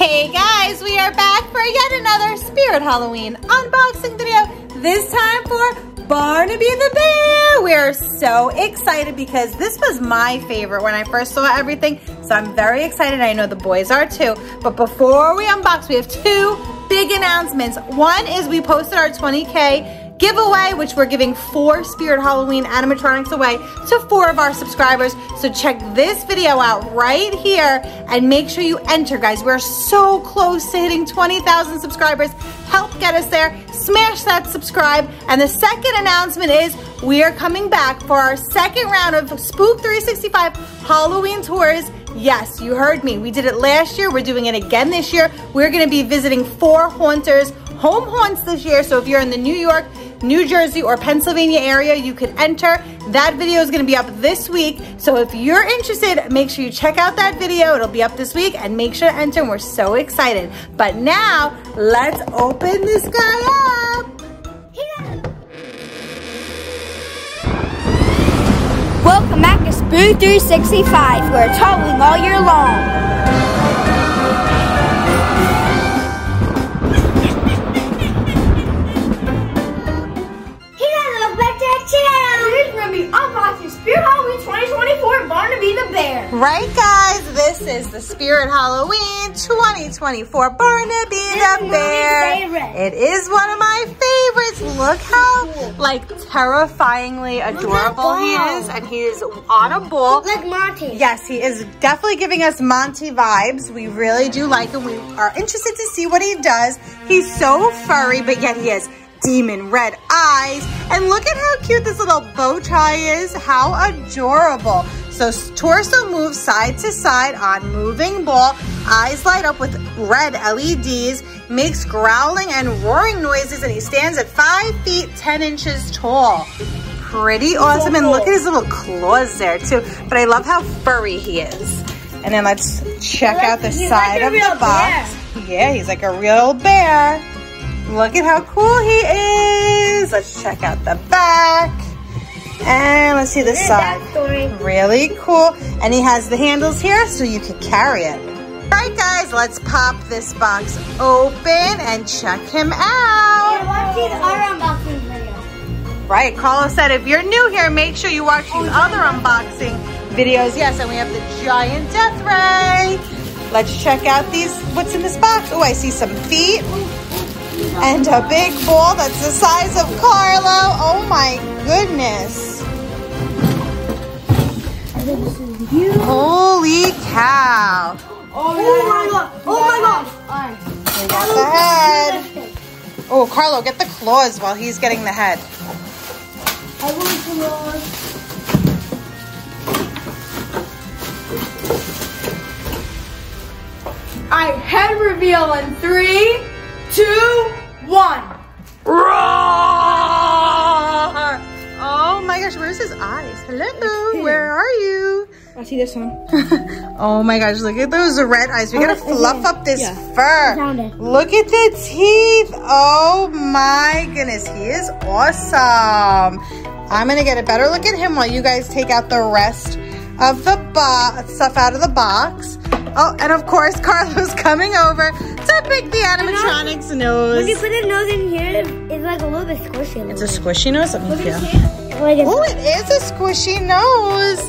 Hey guys, we are back for yet another Spirit Halloween unboxing video. This time for Barnaby the Bear. We are so excited because this was my favorite when I first saw everything. So I'm very excited. I know the boys are too. But before we unbox, we have two big announcements. One is we posted our 20K giveaway, which we're giving four Spirit Halloween animatronics away to four of our subscribers. So check this video out right here and make sure you enter, guys. We're so close to hitting 20,000 subscribers. Help get us there. Smash that subscribe. And the second announcement is we are coming back for our second round of Spook 365 Halloween tours Yes, you heard me. We did it last year. We're doing it again this year. We're going to be visiting four haunters, home haunts this year. So if you're in the New York, New Jersey, or Pennsylvania area, you could enter. That video is going to be up this week. So if you're interested, make sure you check out that video. It'll be up this week and make sure to enter. We're so excited. But now, let's open this guy up. Welcome back to Spook 365. We're traveling all year long. Is the Spirit Halloween 2024 Barnaby the Bear. It is one of my favorites. Look how, like, terrifyingly adorable he is. And he is on a bull. Like Monty. Yes, he is definitely giving us Monty vibes. We really do like him. We are interested to see what he does. He's so furry, but yet he has demon red eyes. And look at how cute this little bow tie is. How adorable. So torso moves side to side on moving ball. Eyes light up with red LEDs. Makes growling and roaring noises. And he stands at 5 feet 10 inches tall. Pretty awesome. And look at his little claws there too. But I love how furry he is. And then let's check out the side like of the box. Yeah, he's like a real bear. Look at how cool he is. Let's check out the back. And let's see the side. Really cool. And he has the handles here so you can carry it. All right, guys, let's pop this box open and check him out. watch these other unboxing videos. Right, Carlos said if you're new here, make sure you watch these oh, other unboxing videos. Yes, and we have the giant death ray. Let's check out these, what's in this box. Oh, I see some feet and a big ball that's the size of Carlo. Oh my goodness. Holy cow. Oh, oh my god. Oh my god. We got the head. Oh, Carlo, get the claws while he's getting the head. I want to know. All right, head reveal in three, two, one. Roar! Oh my gosh, where's his eyes? Hello, where are you? I see this one. Oh my gosh, look at those red eyes. We gotta Oh, fluff up this Yeah. fur. Look at the teeth. Oh my goodness, he is awesome. I'm gonna get a better look at him while you guys take out the rest of the stuff out of the box. Oh, and of course, Carlo's coming over to pick the animatronics nose. When you put the nose in here, it's like a little bit squishy. It's a squishy nose. Let me feel. Oh, it is a squishy nose.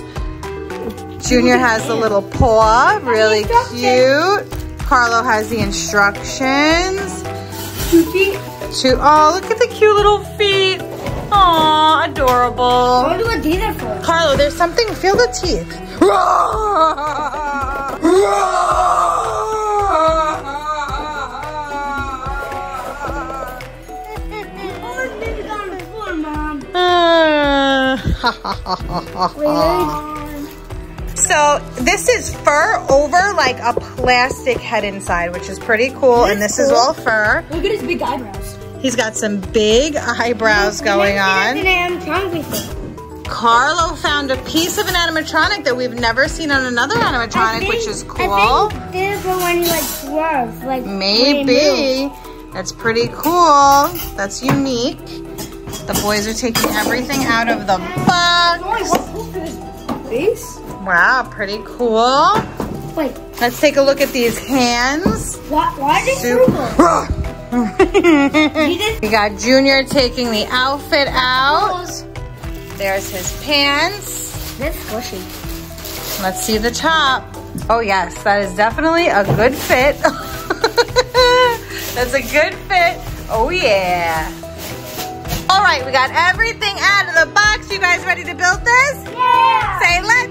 Junior has the little paw, really cute. Carlo has the instructions. Two feet. Two, oh, look at the cute little feet. Aw, I adorable. what these are for. Carlo, there's something, feel the teeth. So this is fur over like a plastic head inside, which is pretty cool. And this is all fur. Look at his big eyebrows. He's got some big eyebrows going on. Carlo found a piece of an animatronic that we've never seen on another animatronic, I which is cool. I think this is for when he like swerves, like when he moves. Maybe. That's pretty cool. That's unique. The boys are taking everything out of the box. Only one hole for his face. Wow, pretty cool. Wait, Let's take a look at these hands. Why, why are they Super- frugal? we got Junior taking the outfit out. Oh, There's his pants. That's squishy. Let's see the top. Oh yes, that is definitely a good fit. That's a good fit. Oh yeah. All right, we got everything out of the box. You guys ready to build this? Yeah! Say, let's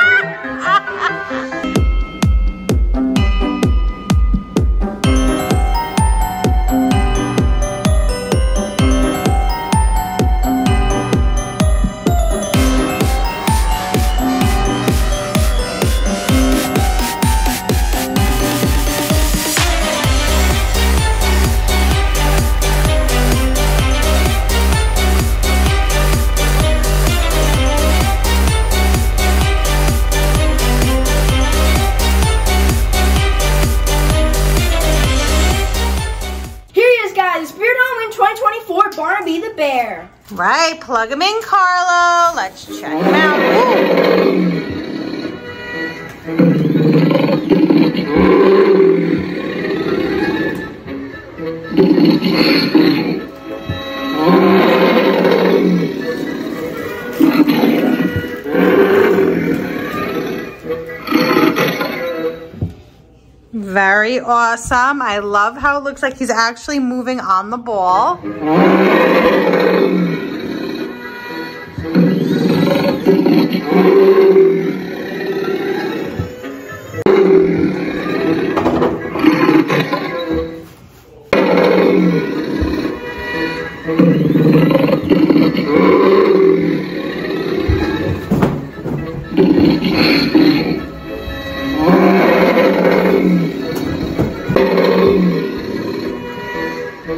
Right, plug him in, Carlo. Let's check him out. Ooh. Very awesome. I love how it looks like he's actually moving on the ball. All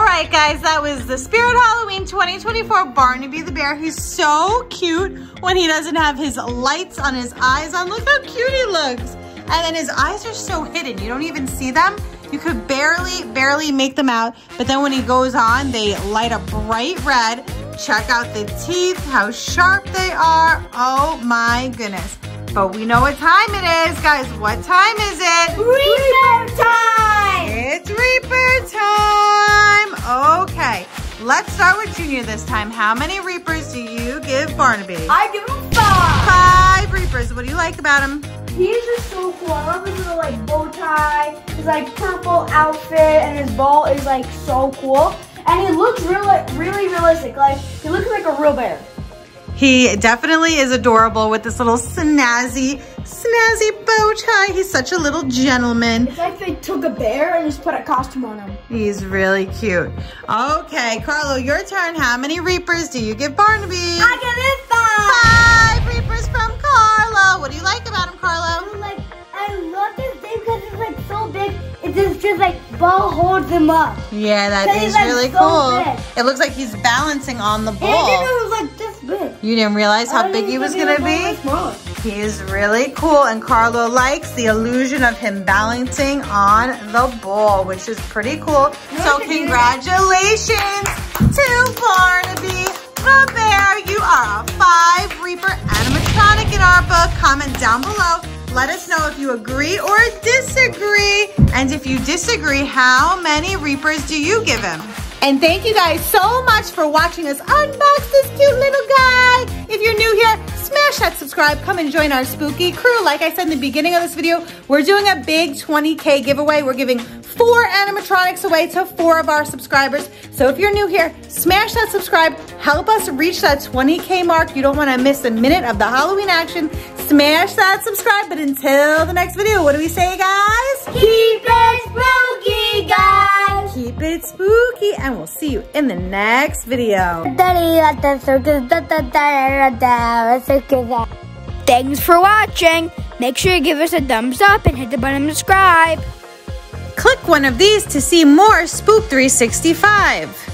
right, guys, that was the Spirit Halloween 2024 Barnaby the Bear. He's so cute when he doesn't have his lights on his eyes on. Look how cute he looks. And then his eyes are so hidden. You don't even see them. You could barely, barely make them out. But then when he goes on, they light up bright red. Check out the teeth, how sharp they are. Oh my goodness. But we know what time it is, guys. What time is it? Reaper time! It's Reaper time! Okay, let's start with Junior this time. How many Reapers do you give Barnaby? I give him five. Five Reapers. What do you like about him? He's just so cool. I love his little like bow tie, his like purple outfit, and his ball is like so cool. And he looks really, really realistic. Like he looks like a real bear. He definitely is adorable with this little snazzy, snazzy bow tie. He's such a little gentleman. It's like they took a bear and just put a costume on him. He's really cute. Okay, Carlo, your turn. How many Reapers do you give Barnaby? I give it It's just, like ball holds him up. Yeah, that That is like, really so cool. big. It looks like he's balancing on the And I didn't ball. it was like this big. You didn't realize how big he was gonna be be? like smaller. He's really cool, and Carlo likes the illusion of him balancing on the ball, which is pretty cool. So congratulations to Barnaby the Bear. You are a five Reaper animatronic in our book. Comment down below. Let us know if you agree or disagree. And if you disagree, how many Reapers do you give him? And thank you guys so much for watching us unbox this cute little guy. If you're new here, smash that subscribe. Come and join our spooky crew. Like I said in the beginning of this video, we're doing a big 20K giveaway. We're giving four animatronics away to four of our subscribers. So if you're new here, smash that subscribe. Help us reach that 20K mark. You don't want to miss a minute of the Halloween action. Smash that subscribe. But until the next video, what do we say, guys? Keep it spooky, guys! Keep it spooky, and we'll see you in the next video. Thanks for watching. Make sure you give us a thumbs up and hit the button to subscribe. Click one of these to see more Spook 365.